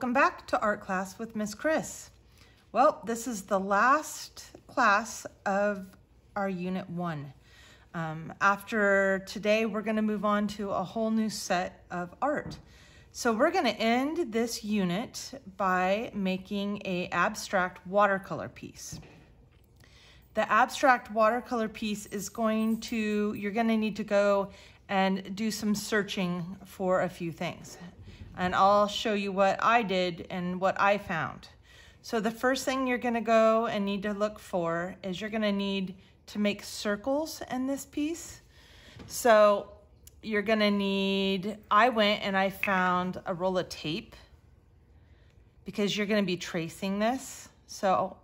Welcome back to art class with Miss Kris. Well, this is the last class of our unit one. Um, after today, we're gonna move on to a whole new set of art. So we're gonna end this unit by making a abstract watercolor piece. The abstract watercolor piece is going to, you're gonna need to go and do some searching for a few things. And I'll show you what I did and what I found. So the first thing you're gonna go and need to look for is you're gonna need to make circles in this piece. So you're gonna need, I went and I found a roll of tape because you're gonna be tracing this. So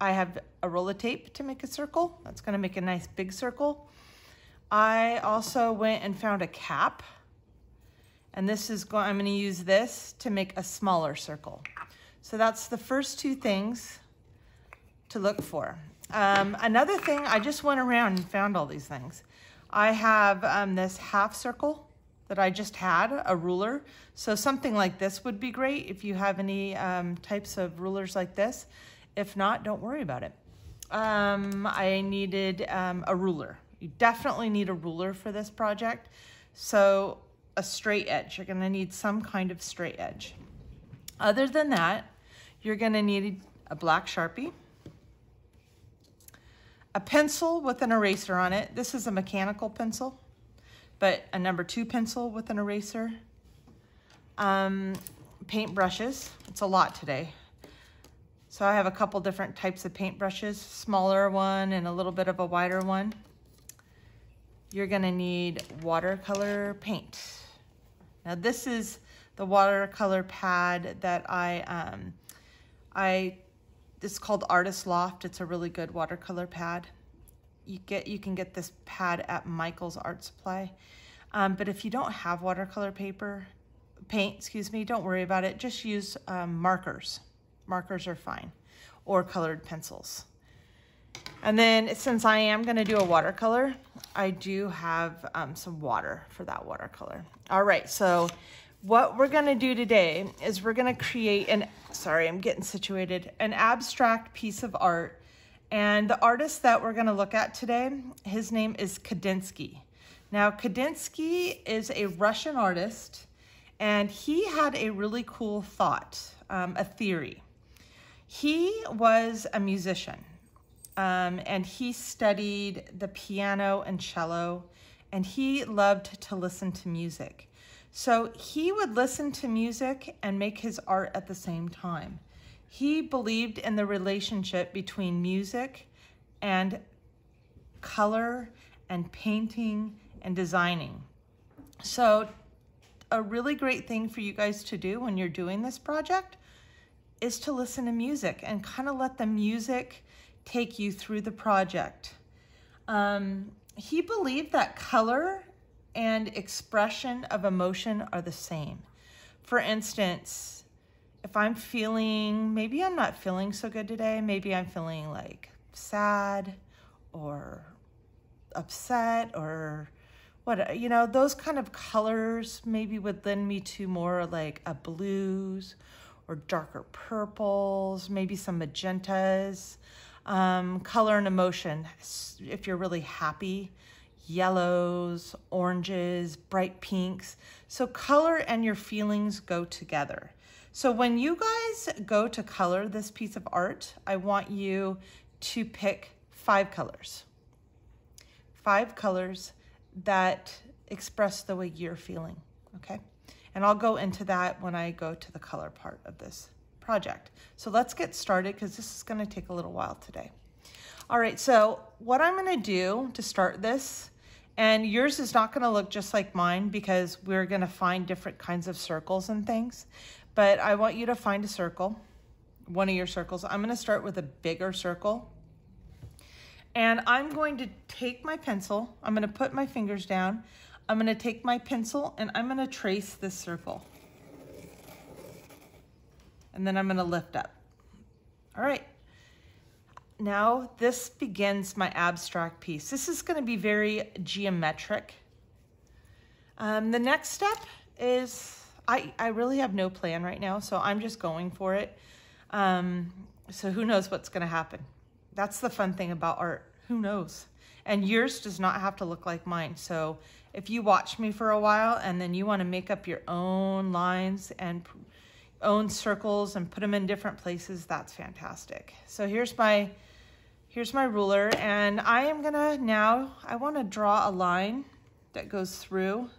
I have a roll of tape to make a circle. That's gonna make a nice big circle. I also went and found a cap and this is going, I'm gonna use this to make a smaller circle. So that's the first two things to look for. Um, another thing, I just went around and found all these things. I have um, this half circle that I just had, a ruler. So something like this would be great if you have any um, types of rulers like this. If not, don't worry about it. Um, I needed um, a ruler. You definitely need a ruler for this project. So a straight edge, you're gonna need some kind of straight edge. Other than that, you're gonna need a black Sharpie, a pencil with an eraser on it. This is a mechanical pencil, but a number two pencil with an eraser. Um, paint brushes, it's a lot today. So I have a couple different types of paint brushes, smaller one and a little bit of a wider one. You're gonna need watercolor paint. Now this is the watercolor pad that I, um, I it's called Artist Loft. It's a really good watercolor pad. You get you can get this pad at Michael's Art Supply. Um, but if you don't have watercolor paper, paint, excuse me, don't worry about it. Just use um, markers. Markers are fine, or colored pencils. And then since I am gonna do a watercolor, I do have um, some water for that watercolor. All right, so what we're gonna do today is we're gonna create an, sorry, I'm getting situated, an abstract piece of art. And the artist that we're gonna look at today, his name is Kandinsky. Now, Kandinsky is a Russian artist, and he had a really cool thought, um, a theory. He was a musician, um, and he studied the piano and cello, and he loved to listen to music. So he would listen to music and make his art at the same time. He believed in the relationship between music and color and painting and designing. So a really great thing for you guys to do when you're doing this project is to listen to music and kind of let the music take you through the project. Um, he believed that color and expression of emotion are the same. For instance, if I'm feeling, maybe I'm not feeling so good today, maybe I'm feeling like sad or upset or what, you know, those kind of colors maybe would lend me to more like a blues or darker purples, maybe some magentas. Um, color and emotion, if you're really happy, yellows, oranges, bright pinks. So color and your feelings go together. So when you guys go to color this piece of art, I want you to pick five colors. Five colors that express the way you're feeling, okay? And I'll go into that when I go to the color part of this project. So let's get started because this is gonna take a little while today. All right, so what I'm gonna do to start this and yours is not gonna look just like mine because we're gonna find different kinds of circles and things. But I want you to find a circle, one of your circles. I'm gonna start with a bigger circle. And I'm going to take my pencil, I'm gonna put my fingers down, I'm gonna take my pencil and I'm gonna trace this circle. And then I'm gonna lift up. All right, now this begins my abstract piece. This is gonna be very geometric. Um, the next step is I, I really have no plan right now, so I'm just going for it. Um, so who knows what's going to happen. That's the fun thing about art. Who knows? And yours does not have to look like mine. So if you watch me for a while and then you want to make up your own lines and own circles and put them in different places, that's fantastic. So here's my here's my ruler and I am gonna now, I want to draw a line that goes through,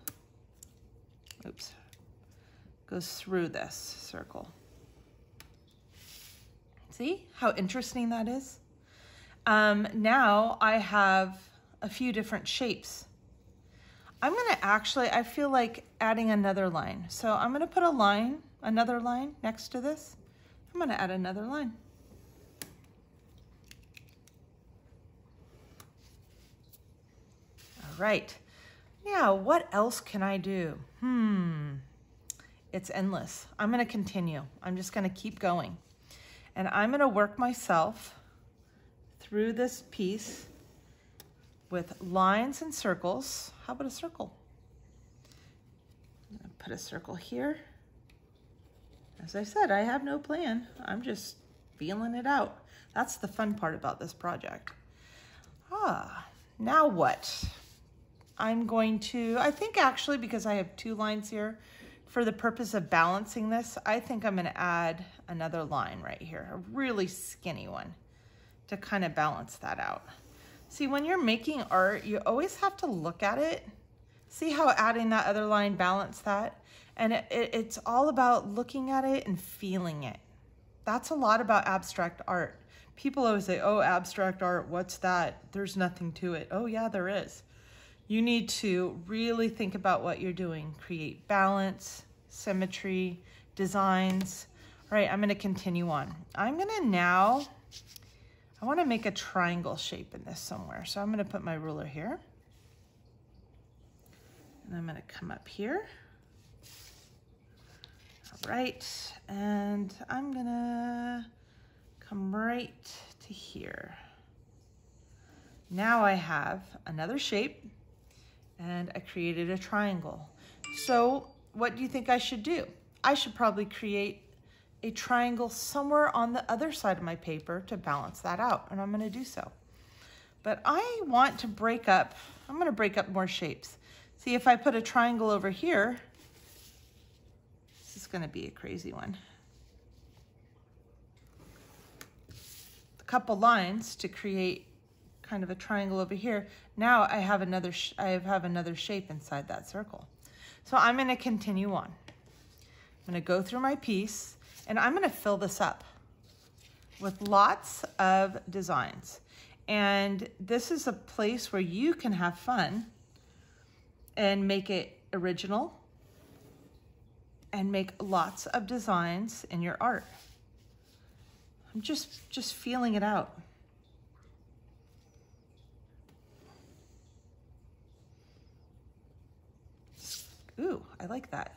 oops, goes through this circle. See how interesting that is? Um, now I have a few different shapes. I'm gonna actually, I feel like adding another line. So I'm gonna put a line, another line next to this. I'm gonna add another line. All right, now what else can I do? Hmm, it's endless. I'm gonna continue. I'm just gonna keep going. And I'm gonna work myself through this piece with lines and circles. How about a circle? put a circle here. As I said, I have no plan. I'm just feeling it out. That's the fun part about this project. Ah, now what? I'm going to, I think actually because I have two lines here, for the purpose of balancing this, I think I'm gonna add another line right here, a really skinny one to kind of balance that out. See, when you're making art, you always have to look at it. See how adding that other line balance that? And it, it, it's all about looking at it and feeling it. That's a lot about abstract art. People always say, oh, abstract art, what's that? There's nothing to it. Oh yeah, there is. You need to really think about what you're doing. Create balance, symmetry, designs. All right, I'm gonna continue on. I'm gonna now I want to make a triangle shape in this somewhere. So I'm to put my ruler here. And I'm to come up here. Right. And I'm to come right to here. Now I have another shape and I created a triangle. So what do you think I should do? I should probably create a triangle somewhere on the other side of my paper to balance that out, and I'm gonna do so. But I want to break up, I'm gonna break up more shapes. See, if I put a triangle over here, is gonna be a crazy one. A couple lines to create kind of a triangle over here. Now I have another, I have another shape inside that circle. So I'm gonna continue on. I'm gonna go through my piece and I'm gonna fill this up with lots of designs. And this is a place where you can have fun and make it original and make lots of designs in your art. I'm just, just feeling it out. Ooh, I like that.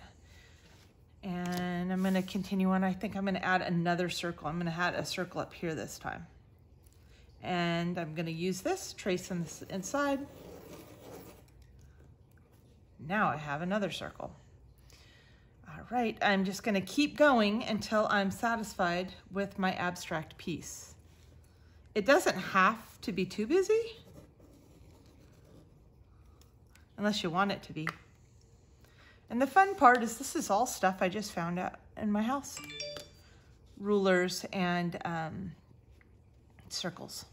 And I'm gonna continue on. I think I'm gonna add another circle. I'm gonna add a circle up here this time. And I'm gonna use this, trace this inside. Now I have another circle. All right, I'm just gonna keep going until I'm satisfied with my abstract piece. It doesn't have to be too busy, unless you want it to be. And the fun part is this is all stuff I just found out in my house. Rulers and um, circles.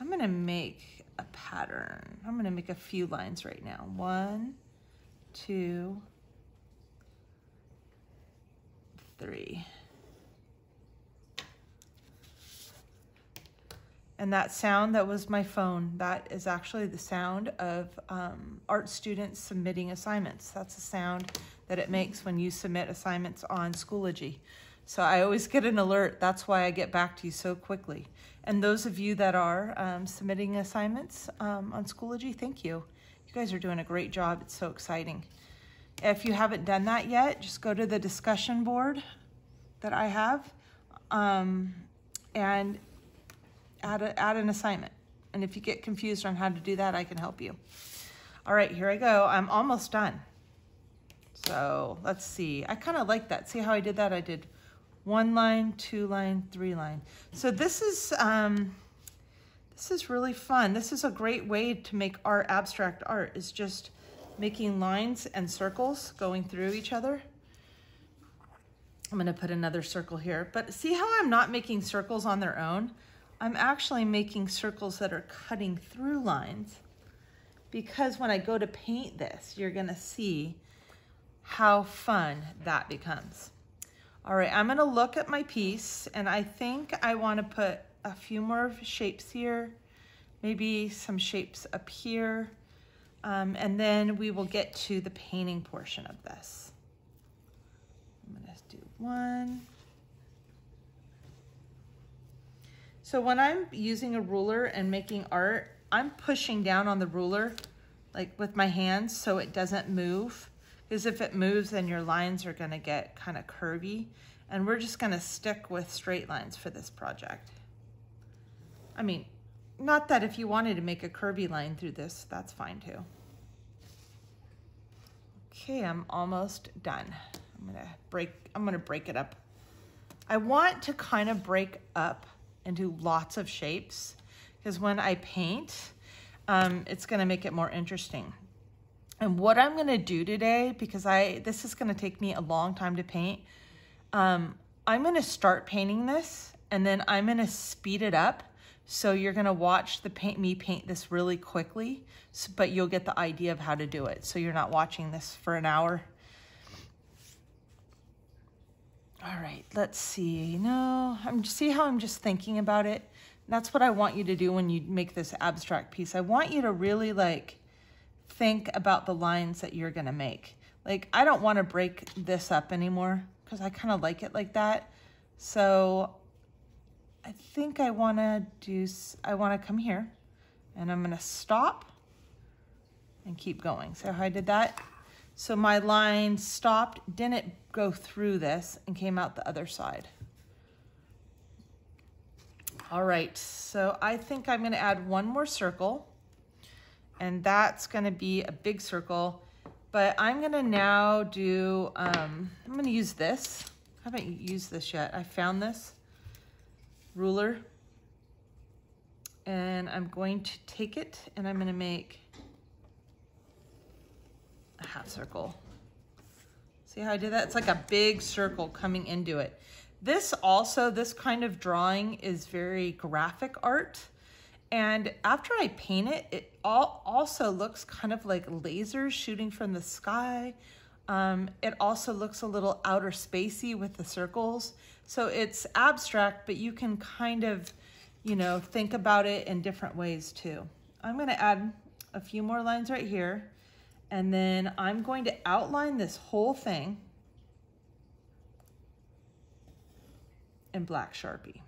I'm gonna make a pattern. I'm gonna make a few lines right now. One, two, three. And that sound that was my phone, that is actually the sound of um, art students submitting assignments. That's the sound that it makes when you submit assignments on Schoology. So I always get an alert. That's why I get back to you so quickly. And those of you that are um, submitting assignments um, on Schoology, thank you. You guys are doing a great job. It's so exciting. If you haven't done that yet, just go to the discussion board that I have. Um, and add, a, add an assignment. And if you get confused on how to do that, I can help you. All right, here I go. I'm almost done. So let's see. I kind of like that. See how I did that? I did one line, two line, three line. So this is, um, this is really fun. This is a great way to make art, abstract art, is just making lines and circles going through each other. I'm gonna put another circle here, but see how I'm not making circles on their own? I'm actually making circles that are cutting through lines because when I go to paint this, you're gonna see how fun that becomes. All right, I'm gonna look at my piece and I think I wanna put a few more shapes here, maybe some shapes up here, um, and then we will get to the painting portion of this. I'm gonna do one. So when I'm using a ruler and making art, I'm pushing down on the ruler like with my hands so it doesn't move. Because if it moves, then your lines are gonna get kind of curvy. And we're just gonna stick with straight lines for this project. I mean, not that if you wanted to make a curvy line through this, that's fine too. Okay, I'm almost done. I'm gonna break, I'm gonna break it up. I want to kind of break up into lots of shapes because when I paint, um, it's gonna make it more interesting. And what I'm gonna do today, because I this is gonna take me a long time to paint, um, I'm gonna start painting this and then I'm gonna speed it up. So you're gonna watch the paint me paint this really quickly, but you'll get the idea of how to do it. So you're not watching this for an hour. All right, let's see. No, I'm see how I'm just thinking about it. That's what I want you to do when you make this abstract piece. I want you to really like think about the lines that you're gonna make. Like, I don't wanna break this up anymore because I kind of like it like that. So I think I wanna do, I wanna come here and I'm gonna stop and keep going. So how I did that? So my line stopped, didn't go through this and came out the other side. All right, so I think I'm gonna add one more circle and that's gonna be a big circle, but I'm gonna now do, um, I'm gonna use this. I haven't used this yet. I found this ruler and I'm going to take it and I'm gonna make a half circle. See how I did that? It's like a big circle coming into it. This also, this kind of drawing is very graphic art. And after I paint it, it all also looks kind of like lasers shooting from the sky. Um, it also looks a little outer spacey with the circles. So it's abstract, but you can kind of, you know, think about it in different ways too. I'm gonna add a few more lines right here. And then I'm going to outline this whole thing in black Sharpie.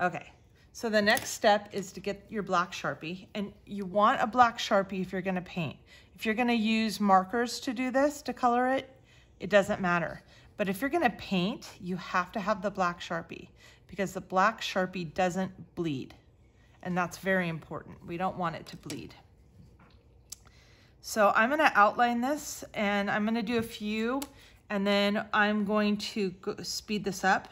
Okay, so the next step is to get your black Sharpie and you want a black Sharpie if you're gonna paint. If you're gonna use markers to do this, to color it, it doesn't matter. But if you're gonna paint, you have to have the black Sharpie because the black Sharpie doesn't bleed. And that's very important. We don't want it to bleed. So I'm gonna outline this and I'm gonna do a few and then I'm going to speed this up.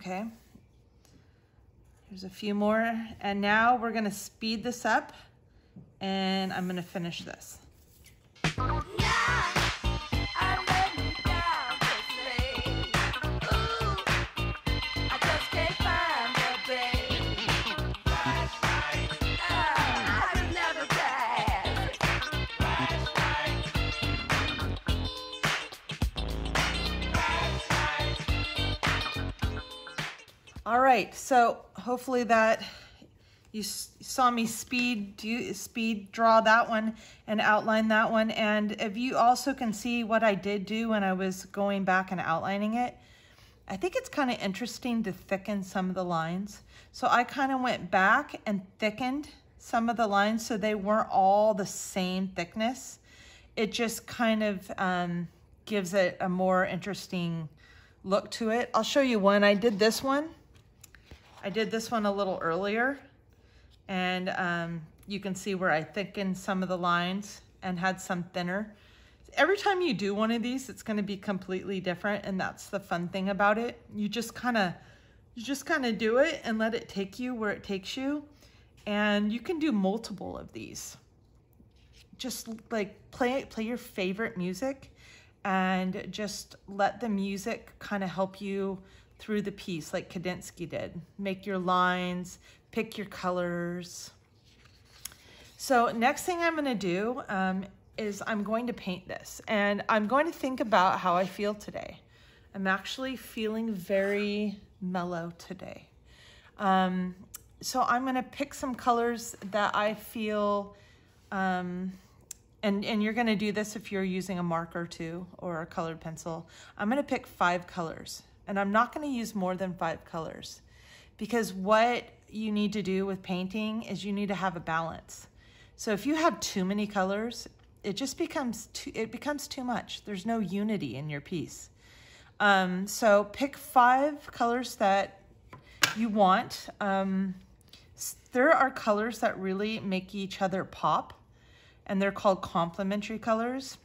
Okay. Here's a few more. And now we're gonna speed this up and I'm gonna finish this. All right, so hopefully that you saw me speed do speed draw that one and outline that one. And if you also can see what I did do when I was going back and outlining it, I think it's kind of interesting to thicken some of the lines. So I kind of went back and thickened some of the lines so they weren't all the same thickness. It just kind of um, gives it a more interesting look to it. I'll show you one. I did this one. I did this one a little earlier and um, you can see where I thickened some of the lines and had some thinner. Every time you do one of these, it's gonna be completely different and that's the fun thing about it. You just kinda, you just kinda do it and let it take you where it takes you. And you can do multiple of these. Just like play, play your favorite music and just let the music kind of help you through the piece like Kandinsky did. Make your lines, pick your colors. So next thing I'm gonna do um, is I'm going to paint this and I'm going to think about how I feel today. I'm actually feeling very mellow today. Um, so I'm gonna pick some colors that I feel, um, and, and you're gonna do this if you're using a marker too or a colored pencil. I'm gonna pick five colors and I'm not gonna use more than five colors because what you need to do with painting is you need to have a balance. So if you have too many colors, it just becomes too, it becomes too much. There's no unity in your piece. Um, so pick five colors that you want. Um, there are colors that really make each other pop and they're called complementary colors.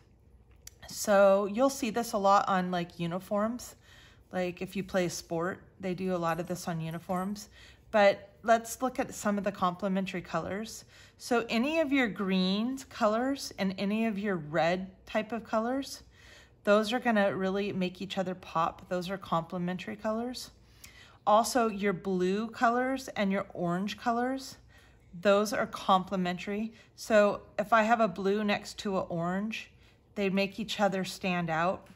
So you'll see this a lot on like uniforms. Like if you play a sport, they do a lot of this on uniforms. But let's look at some of the complementary colors. So any of your green colors and any of your red type of colors, those are gonna really make each other pop. Those are complementary colors. Also your blue colors and your orange colors, those are complementary. So if I have a blue next to an orange, they make each other stand out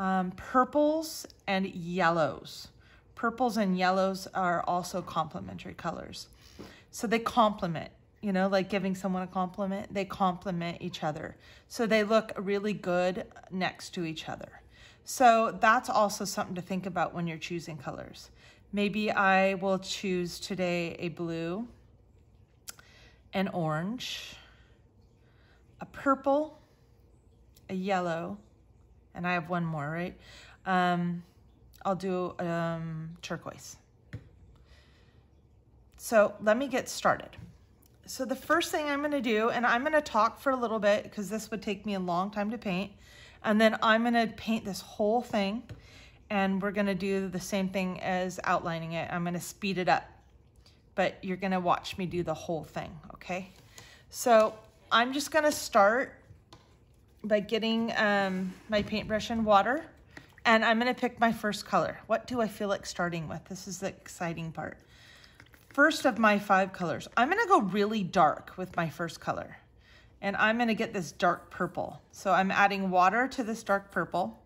um, purples and yellows. Purples and yellows are also complementary colors. So they complement, you know, like giving someone a compliment, they complement each other. So they look really good next to each other. So that's also something to think about when you're choosing colors. Maybe I will choose today a blue, an orange, a purple, a yellow, and I have one more, right? Um, I'll do um, turquoise. So let me get started. So the first thing I'm gonna do, and I'm gonna talk for a little bit because this would take me a long time to paint, and then I'm gonna paint this whole thing and we're gonna do the same thing as outlining it. I'm gonna speed it up, but you're gonna watch me do the whole thing, okay? So I'm just gonna start by getting um, my paintbrush and water. And I'm gonna pick my first color. What do I feel like starting with? This is the exciting part. First of my five colors, I'm gonna go really dark with my first color. And I'm gonna get this dark purple. So I'm adding water to this dark purple.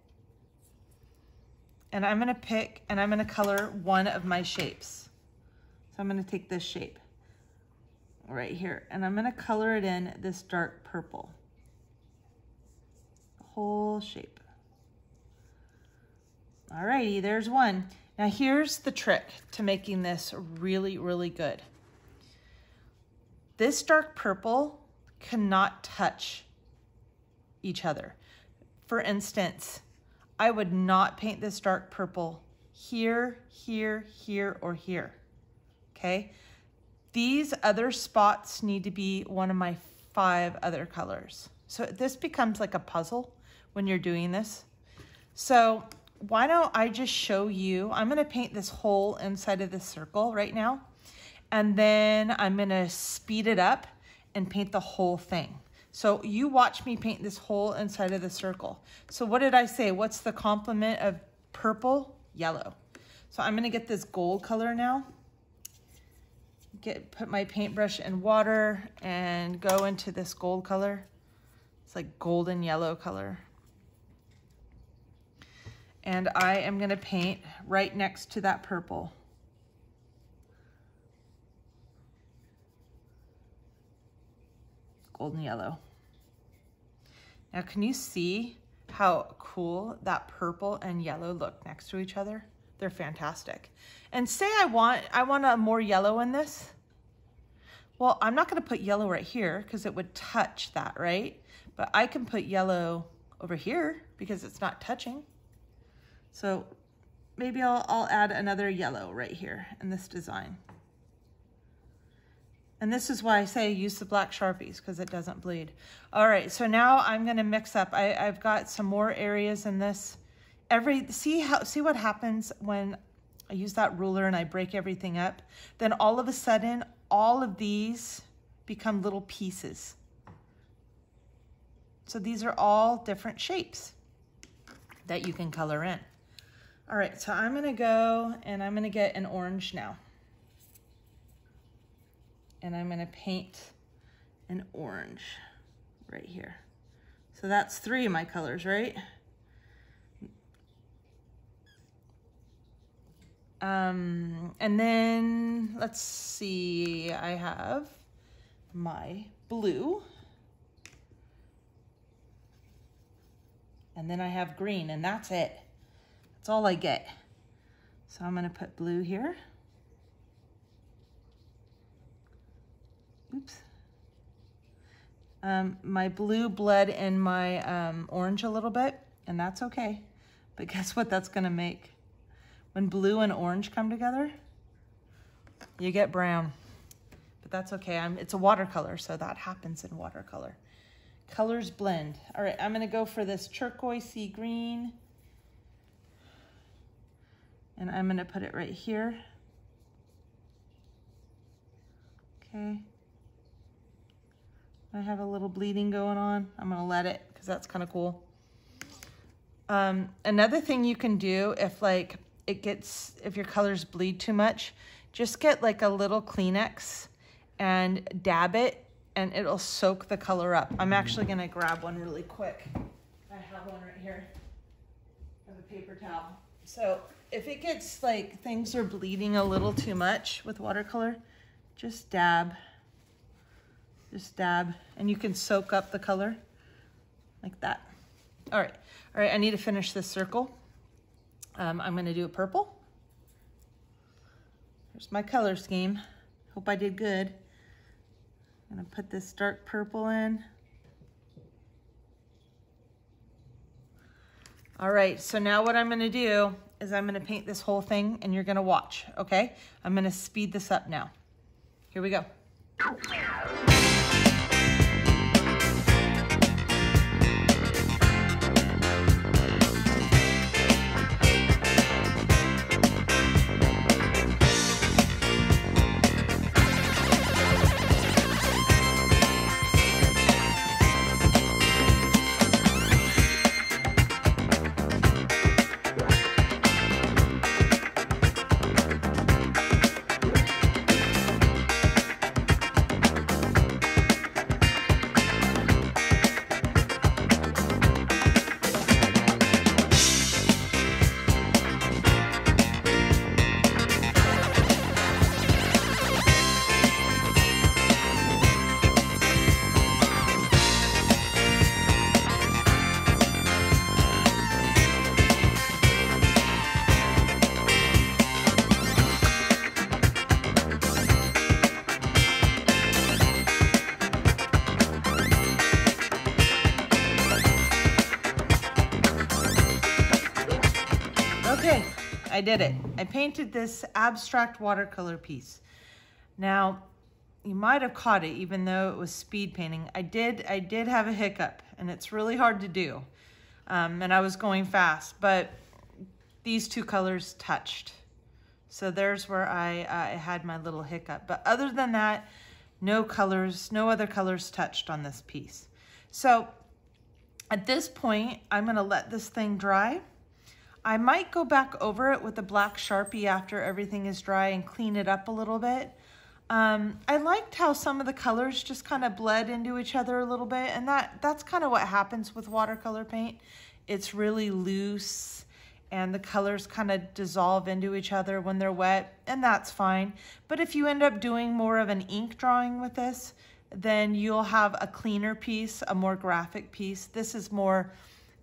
And I'm gonna pick and I'm gonna color one of my shapes. So I'm gonna take this shape right here and I'm gonna color it in this dark purple whole shape. Alrighty, there's one. Now here's the trick to making this really, really good. This dark purple cannot touch each other. For instance, I would not paint this dark purple here, here, here, or here, okay? These other spots need to be one of my five other colors. So this becomes like a puzzle when you're doing this. So why don't I just show you, I'm gonna paint this whole inside of this circle right now, and then I'm gonna speed it up and paint the whole thing. So you watch me paint this whole inside of the circle. So what did I say? What's the complement of purple? Yellow. So I'm gonna get this gold color now. Get Put my paintbrush in water and go into this gold color. It's like golden yellow color and I am gonna paint right next to that purple. Golden yellow. Now can you see how cool that purple and yellow look next to each other? They're fantastic. And say I want, I want a more yellow in this. Well, I'm not gonna put yellow right here because it would touch that, right? But I can put yellow over here because it's not touching. So maybe I'll, I'll add another yellow right here in this design. And this is why I say use the black Sharpies because it doesn't bleed. All right, so now I'm gonna mix up. I, I've got some more areas in this. Every See how see what happens when I use that ruler and I break everything up? Then all of a sudden, all of these become little pieces. So these are all different shapes that you can color in. All right, so I'm gonna go and I'm gonna get an orange now. And I'm gonna paint an orange right here. So that's three of my colors, right? Um, and then let's see, I have my blue. And then I have green and that's it. That's all I get. So I'm gonna put blue here. Oops. Um, my blue bled in my um, orange a little bit, and that's okay. But guess what that's gonna make? When blue and orange come together, you get brown. But that's okay, I'm, it's a watercolor, so that happens in watercolor. Colors blend. All right, I'm gonna go for this turquoisey green and I'm gonna put it right here. Okay. I have a little bleeding going on. I'm gonna let it because that's kind of cool. Um, another thing you can do if like it gets, if your colors bleed too much, just get like a little Kleenex and dab it and it'll soak the color up. I'm actually gonna grab one really quick. I have one right here. I have a paper towel. So if it gets like things are bleeding a little too much with watercolor, just dab, just dab, and you can soak up the color like that. All right, all right, I need to finish this circle. Um, I'm gonna do a purple. Here's my color scheme. Hope I did good. I'm gonna put this dark purple in. All right, so now what I'm gonna do is I'm gonna paint this whole thing and you're gonna watch, okay? I'm gonna speed this up now. Here we go. Did it. I painted this abstract watercolor piece. Now, you might have caught it even though it was speed painting. I did, I did have a hiccup and it's really hard to do. Um, and I was going fast, but these two colors touched. So there's where I, I had my little hiccup. But other than that, no colors, no other colors touched on this piece. So at this point, I'm gonna let this thing dry. I might go back over it with a black Sharpie after everything is dry and clean it up a little bit. Um, I liked how some of the colors just kind of bled into each other a little bit, and that that's kind of what happens with watercolor paint. It's really loose, and the colors kind of dissolve into each other when they're wet, and that's fine. But if you end up doing more of an ink drawing with this, then you'll have a cleaner piece, a more graphic piece. This is more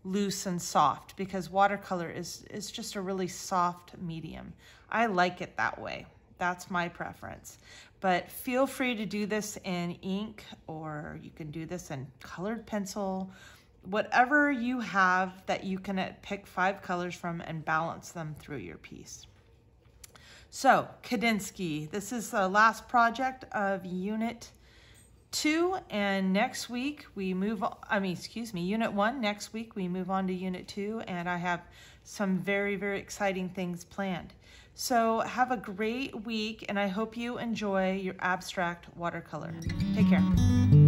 loose and soft because watercolor is, is just a really soft medium. I like it that way. That's my preference. But feel free to do this in ink or you can do this in colored pencil whatever you have that you can uh, pick five colors from and balance them through your piece. So, Kandinsky, this is the last project of Unit 2, and next week we move I mean, excuse me, Unit 1, next week we move on to Unit 2, and I have some very, very exciting things planned. So have a great week, and I hope you enjoy your abstract watercolor. Take care.